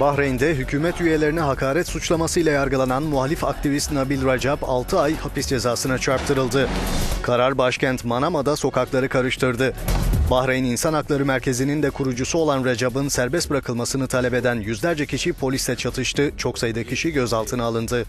Bahreyn'de hükümet üyelerine hakaret suçlamasıyla yargılanan muhalif aktivist Nabil Racab 6 ay hapis cezasına çarptırıldı. Karar başkent Manama'da sokakları karıştırdı. Bahreyn İnsan Hakları Merkezi'nin de kurucusu olan Recab'ın serbest bırakılmasını talep eden yüzlerce kişi polisle çatıştı. Çok sayıda kişi gözaltına alındı.